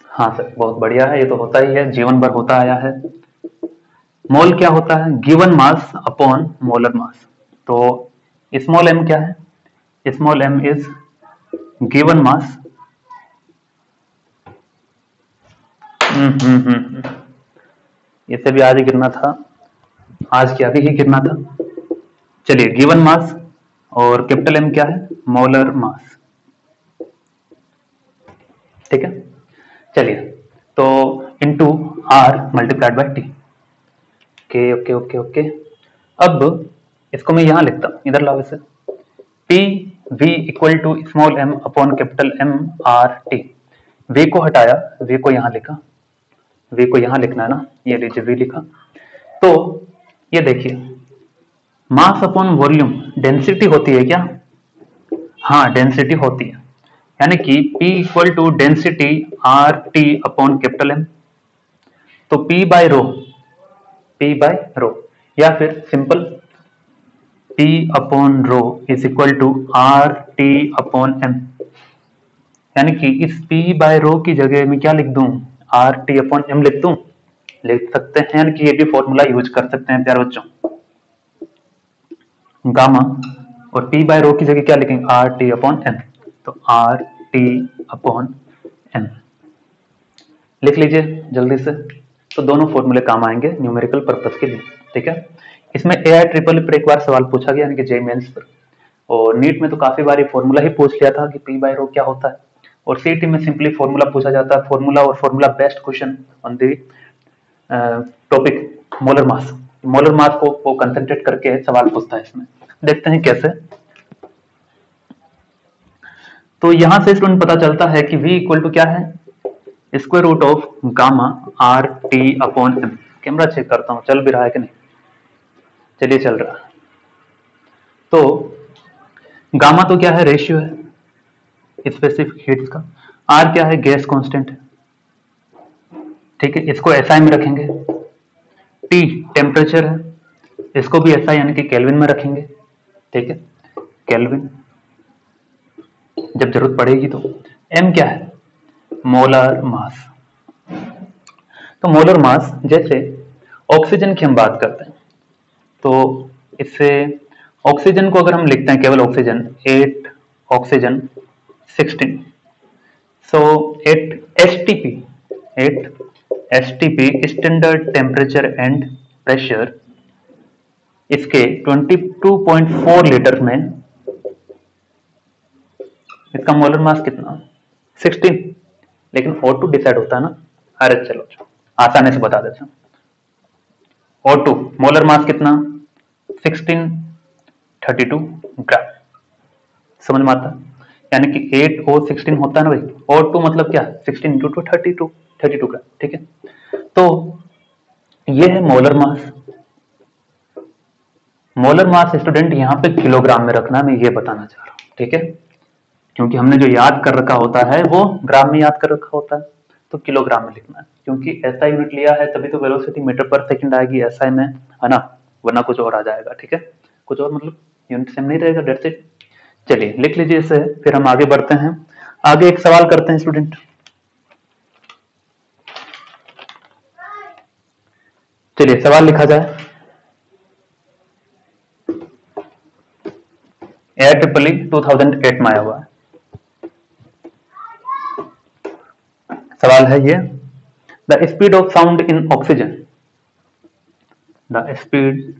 हाँ सर, बहुत बढ़िया है, ये तो होता ही है, जीवन भर होता आया है। मोल क्या होता है? Given mass upon molar mass तो स्मॉल एम क्या है? Small M is given mass इसे भी आज ही गिरना था। आज क्या भी ही गिरना था। चलिए गिवन मास और कैपिटल एम क्या है? मोलर मास ठीक है? चलिए तो into R multiplied by T okay okay okay okay अब इसको मैं यहाँ लिखता हूँ, इधर लाओ इसे. P V equal to small M upon capital M R T V को हटाया वी को यहाँ लिखा. वी को यहाँ लिखना है ना? ये लीजिए वी लिखा. तो ये देखिए मास अपॉन वॉल्यूम डेंसिटी होती है क्या? हाँ डेंसिटी होती है। यानी कि P equal to density R T upon capital M तो P by rho P by rho या फिर simple P upon rho is equal to R T upon M यानी कि इस P बाय रो की जगह में क्या लिख दूँ? आर टी अपॉन एम लिख दूँ? लिख सकते हैं, यानी कि ये भी फॉर्मूला यूज़ कर सकते हैं, प्यार बच्चों। गामा और पी बाय रो की जगह क्या लिखेंगे? आर टी अपॉन एन तो आर टी अपॉन एन लिख लीजिए जल्दी से। तो दोनों फॉर्मूले काम आएँगे न्यूमेरिकल पर्पज के लिए, ठीक है? इसमें ए आई ट्रिपल पर एक बार सवाल पूछा गया, यानी कि जे मेन्स पर। और नीट में तो काफ़ी बार ये फॉर्मूला ही पूछ लिया था कि पी बाय रो क्या होता है। और सी टी में सिंपली फॉर्मूला पूछा जाता है। फॉर्मूला और formula best question on the topic molar mass molar mass को वो कंसेंट्रेट करके सवाल पूछता है इसमें। देखते हैं कैसे। तो यहाँ से स्टूडेंट पता चलता है कि v इक्वल टू क्या है? Square root of gamma R T upon M camera check करता हूँ, चल भी रहा है कि नहीं? चलिए चल रहा है। तो गामा तो क्या है? रेशियो है। स्पेसिफिक हीट्स का। आर क्या है? गैस कांस्टेंट ठीक है, इसको एसआई में रखेंगे। टी टेम्परेचर है। इसको भी ऐसा यानी कि केल्विन में रखेंगे, ठीक है? केल्विन जब ज़रूरत पड़ेगी तो। एम क्या है? मोलर मास तो मोलर मास जैसे ऑक्सीजन की हम बात करते हैं तो इससे ऑक्सीजन को अगर हम लिखते हैं, केवल oxygen at oxygen sixteen so at H T P at S T P standard temperature and pressure इसके 22.4 लीटर में, इसका मोलर मास कितना? 16 लेकिन O2 डिसाइड होता है ना? अरे चलो, आसानी से बता देते हैं। O2 मोलर मास कितना? 16 32 ग्राम समझ में आता? यानी कि 8 O 16 होता है ना भाई? O2 मतलब क्या? 16 into two thirty two thirty two gram ठीक है? तो ये है molar mass molar mass student यहाँ पे किलोग्राम में रखना मैं ये बताना चाह रहा हूँ, ठीक है? क्योंकि हमने जो याद कर रखा होता है, वो ग्राम में याद कर रखा होता है तो किलोग्राम में लिखना है। क्योंकि ऐसा यूनिट लिया है, तभी तो वेलोसिटी मीटर पर सेकंड आएगी, ऐसा में, है ना? वरना कुछ और आ जाएगा, ठीक है? कुछ और मतलब यूनिट सेम नहीं रहेगा डेट से चलिए लिख लीजिए इसे, फिर हम आगे बढ़ते हैं। आगे एक सवाल करते हैं स्टूडेंट चलिए सवाल लिखा जाए। Air triple E two thousand eight में आया हुआ है। सवाल है ये। The speed of sound in oxygen the speed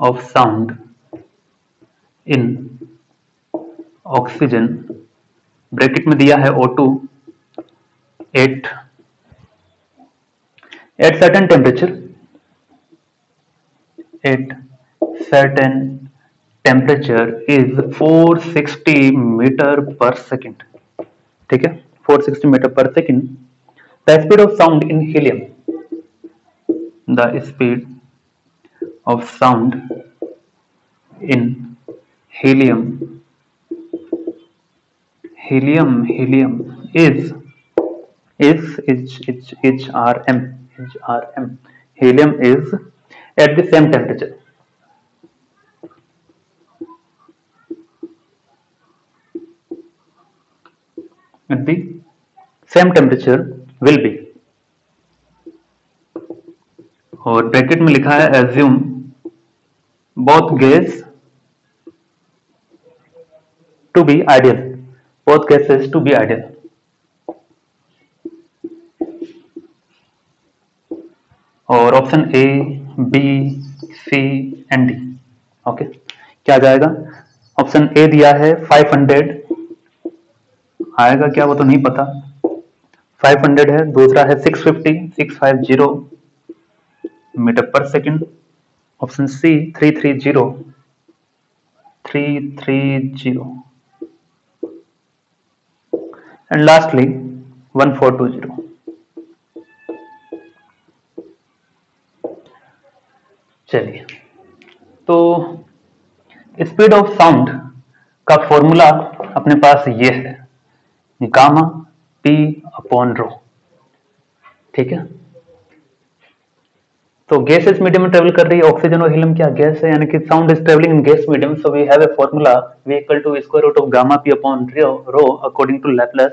of sound in oxygen bracket में दिया है O2 two at at certain temperature at certain temperature is 460 metre per second ठीक है? 460 metre per second the speed of sound in helium the speed of sound in helium helium helium is is is is, is rm Rm. Helium is at the same temperature. At the same temperature will be और ब्रैकेट में लिखा है assume both gas to be ideal. Both gases to be ideal. और option A B C and D okay क्या जाएगा? ऑप्शन ए दिया है 500 आएगा क्या वो तो नहीं पता। 500 है, दूसरा है 650 650 metre per second option C 330 330 and lastly 1420 चलिए। तो स्पीड ऑफ़ साउंड का फॉर्मूला अपने पास ये है। गामा पी अपॉन रो ठीक है? तो गैस इस मीडियम में ट्रेवल कर रही है ऑक्सीजन और हीलियम क्या? गैस है, यानी कि sound is travelling in gas medium so we have a formula v equal to square root of gamma P upon rho according to Laplace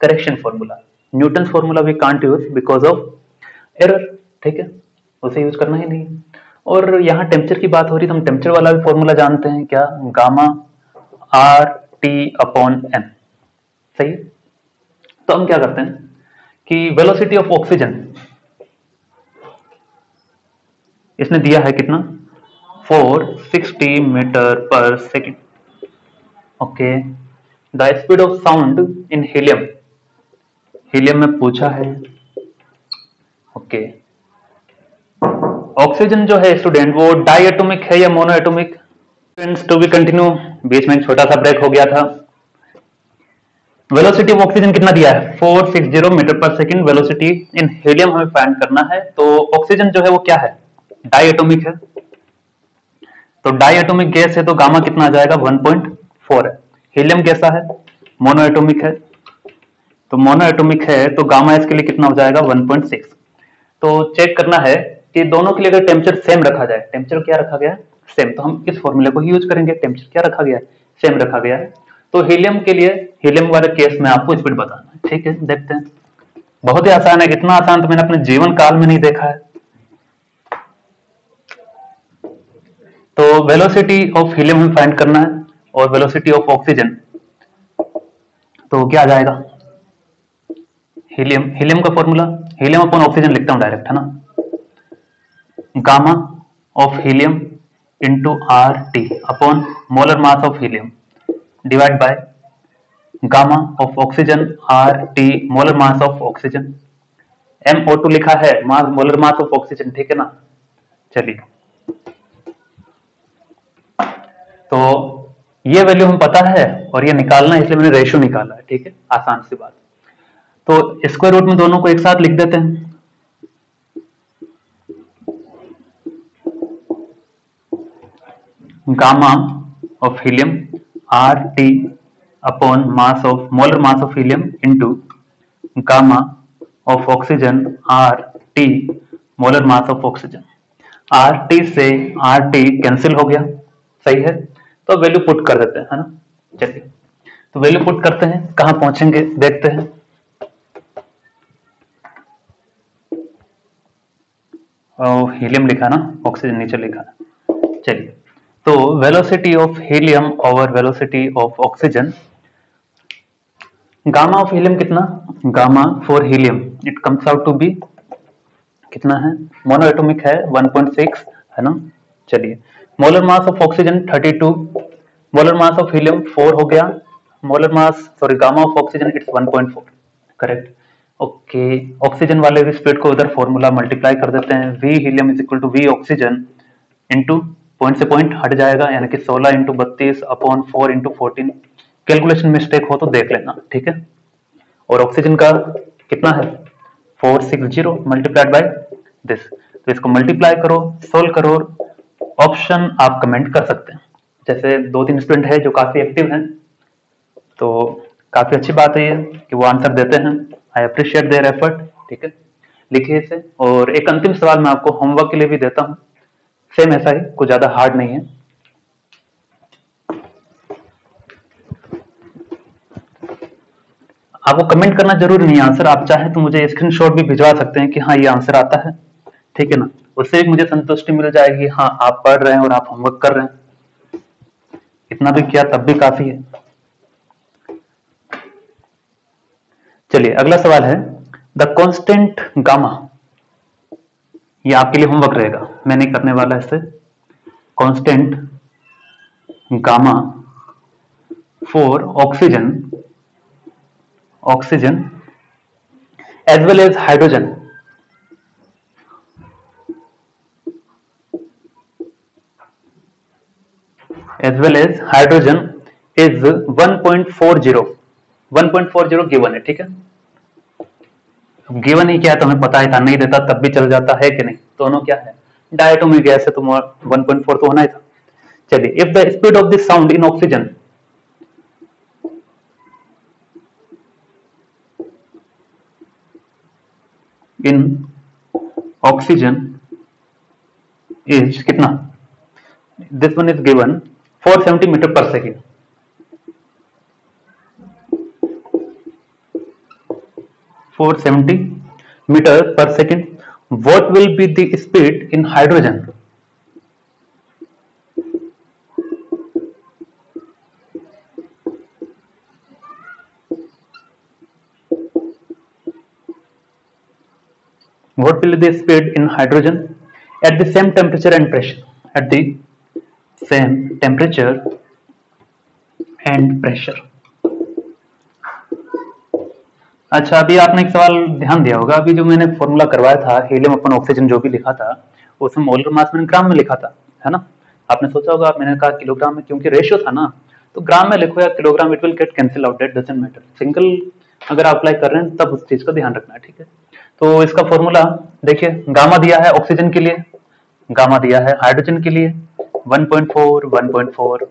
correction formula Newton formula we can't use because of error ठीक है? उसे यूज़ करना ही नहीं। और यहाँ टेम्पचर की बात हो रही तो हम टेम्पचर वाला भी फॉर्मूला जानते हैं, क्या? Gamma R T upon M सही? तो हम क्या करते हैं कि वेलोसिटी ऑफ़ ऑक्सीजन इसने दिया है कितना? 460 metre per second okay the speed of sound in helium helium में पूछा है। ओके. ऑक्सीजन जो है स्टूडेंट वो डाई है या mono atomic to be continue बीच में छोटा सा ब्रेक हो गया था। वेलोसिटी ऑफ़ ऑक्सीजन कितना दिया है? 460 metre per second velocity in helium हमें फाइंड करना है। तो ऑक्सीजन जो है वो क्या है? डाई एटोमिक है। तो डाई गैस है तो गामा कितना आ जाएगा? 1.4 है। हीलियम कैसा है? मोनो एटोमिक है। तो मोनो एटोमिक है तो गामा इसके लिए कितना हो जाएगा? 1.6 तो चेक करना है कि दोनों के लिए अगर टेम्परेचर सेम रखा जाए टेम्पचर क्या रखा गया? सेम तो हम इस फॉर्मूले को ही यूज़ करेंगे। टेम्पचर क्या रखा गया? सेम रखा गया। है तो हीलियम के लिए हीलियम वाले केस में आपको स्पीड बताना है। ठीक है, देखते हैं। बहुत ही आसान है। इतना आसान तो मैंने अपने जीवन काल में नहीं देखा है। तो वेलोसिटी ऑफ़ हीलियम हमें फाइंड करना है और वेलोसिटी ऑफ़ ऑक्सीजन तो क्या आ जाएगा? हीलियम हीलियम का फॉर्मूला हीलियम अपन ऑक्सीजन लिखता हूँ डायरेक्ट है ना? gamma of helium into RT upon molar mass of helium divided by gamma of oxygen RT molar mass of oxygen MO2 लिखा है mass molar mass of oxygen ठीक है ना? चलिए। तो ये वैल्यू हम पता है और ये निकालना इसलिए मैंने रेशियो निकाला है, ठीक है? आसान सी बात। तो स्क्वायर रूट में दोनों को एक साथ लिख देते हैं। Gamma of helium R T upon mass of molar mass of helium into gamma of oxygen R T molar mass of oxygen R T से आर टी कैंसिल हो गया। सही है? तो वैल्यू पुट कर देते हैं, है ना? चलिए। तो वैल्यू पुट करते हैं, कहाँ पहुँचेंगे, देखते हैं। हीलियम लिखा ना ऑक्सीजन नीचे लिखा। चलिए। तो velocity of helium over velocity of oxygen gamma of helium कितना? Gamma for helium it comes out to be कितना है? मोनो एटोमिक है 1.6 है ना? चलिए। Molar mass of oxygen 32 molar mass of helium 4 हो गया। Molar mass sorry gamma of oxygen it's 1.4 correct okay oxygen वाले भी स्पीड को उधर फॉर्मूला मल्टीप्लाई कर देते हैं। V helium is equal to V oxygen into point से पॉइंट हट जाएगा, यानी कि 16 इंटू बत्तीस upon four into fourteen calculation mistake हो तो देख लेना, ठीक है? और ऑक्सीजन का कितना है? Four six zero multiplied by this तो इसको मल्टीप्लाई करो सोल्व करो ऑप्शन आप कमेंट कर सकते हैं। जैसे दो तीन स्टूडेंट है जो काफ़ी एक्टिव हैं तो काफ़ी अच्छी बात है ये कि वो आंसर देते हैं। आई अप्रिशिएट देयर एफर्ट ठीक है? लिखिए इसे। और एक अंतिम सवाल मैं आपको होमवर्क के लिए भी देता हूँ। सेम ऐसा ही, कुछ ज़्यादा हार्ड नहीं है। आपको कमेंट करना ज़रूरी नहीं आंसर आप चाहें तो मुझे स्क्रीनशॉट भी भिजवा सकते हैं कि हाँ ये आंसर आता है। ठीक है ना? उससे भी मुझे संतुष्टि मिल जाएगी। हाँ आप पढ़ रहे हैं और आप होमवर्क कर रहे हैं। इतना भी किया तब भी काफ़ी है। चलिए, अगला सवाल है, द कॉन्स्टेंट गामा ये आपके लिए होमवर्क रहेगा। मैं नहीं करने वाला इससे constant gamma for oxygen oxygen as well as hydrogen as well as hydrogen is 1.40 1.40 given है, ठीक है? गिवन ही क्या है तो हमें पता ही था, नहीं देता, तब भी चल जाता है कि नहीं? दोनों क्या है? डायटोमिक गैस है तो 1.4 तो होना ही था। चलिए if the speed of the sound in oxygen in oxygen is कितना? This one is given 470 meter per second. Four seventy meter per second. What will be the speed in hydrogen? What will be the speed in hydrogen at the same temperature and pressure at the same temperature and pressure. अच्छा अभी आपने एक सवाल ध्यान दिया होगा। अभी जो मैंने फॉर्मूला करवाया था हीलियम अपन ऑक्सीजन जो भी लिखा था, उसमें मोलर मास मैंने ग्राम में लिखा था, है ना? आपने सोचा होगा, मैंने कहा किलोग्राम में, क्योंकि रेशियो था ना तो ग्राम में लिखो या kilogram it will get cancel out that doesn't matter single अगर आप अप्लाई कर रहे हैं, तब उस चीज़ का ध्यान रखना है, ठीक है? तो इसका फॉर्मूला देखिए गामा दिया है ऑक्सीजन के लिए गामा दिया है हाइड्रोजन के लिए 1.4 1.4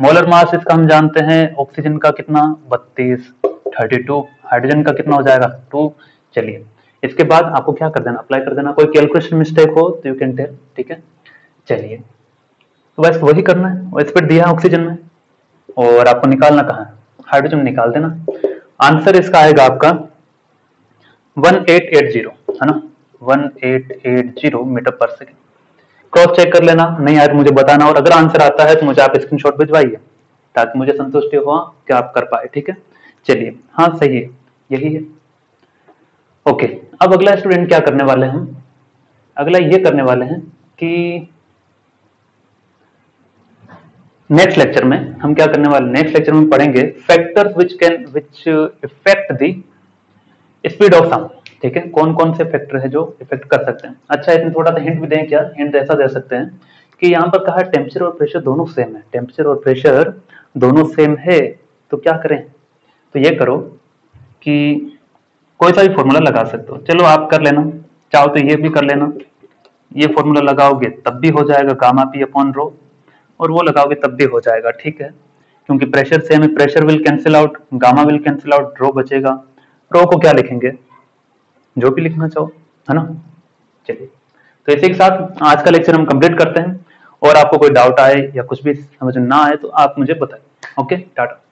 मोलर मास इसका हम जानते हैं ऑक्सीजन का कितना? 32 32 हाइड्रोजन का कितना हो जाएगा? टू। चलिए, इसके बाद आपको क्या कर देना? अप्लाई कर देना। कोई कैलकुलेशन मिस्टेक हो तो यू कैन टेल ठीक है? चलिए तो बस वही करना है। वो स्पीड दिया है ऑक्सीजन में। और आपको निकालना कहा है? हाइड्रोजन निकाल देना। आंसर इसका आएगा आपका 1880 है ना? 1880 मीटर पर सेकेंड। क्रॉस चेक कर लेना। नहीं आए तो मुझे बताना और अगर आंसर आता है तो मुझे आप स्क्रीनशॉट भिजवाइए, ताकि मुझे संतुष्टि हो कि आप कर पाए, ठीक है? चलिए हाँ सही है, यही है। ओके, अब अगला स्टूडेंट क्या करने वाले हैं? अगला ये करने वाले हैं कि नेक्स्ट लेक्चर में हम क्या करने वाले नेक्स्ट लेक्चर में पढ़ेंगे factors which can which affect the speed of sound ठीक है? कौन कौन से फैक्टर है जो इफ़ेक्ट कर सकते हैं? अच्छा इसमें थोड़ा सा हिंट भी दें क्या? हिंट ऐसा दे सकते हैं कि यहाँ पर कहा टेम्परेचर और प्रेशर दोनों सेम है। टेम्परेचर और प्रेशर दोनों सेम है तो क्या करें? तो ये करो कि कोई सा भी फॉर्मूला लगा सकते हो। चलो, आप कर लेना। चाहो तो ये भी कर लेना। ये फॉर्मूला लगाओगे, तब भी हो जाएगा गामा पी अपॉन रो और वो लगाओगे, तब भी हो जाएगा, ठीक है? क्योंकि प्रेशर सेम है pressure will cancel out gamma will cancel out rho बचेगा। रो को क्या लिखेंगे? जो भी लिखना चाहो, है ना? चलिए। तो इसी के साथ आज का लेक्चर हम कंप्लीट करते हैं। और आपको कोई डाउट आए या कुछ भी समझ ना आए तो आप मुझे बताए। ओके टाटा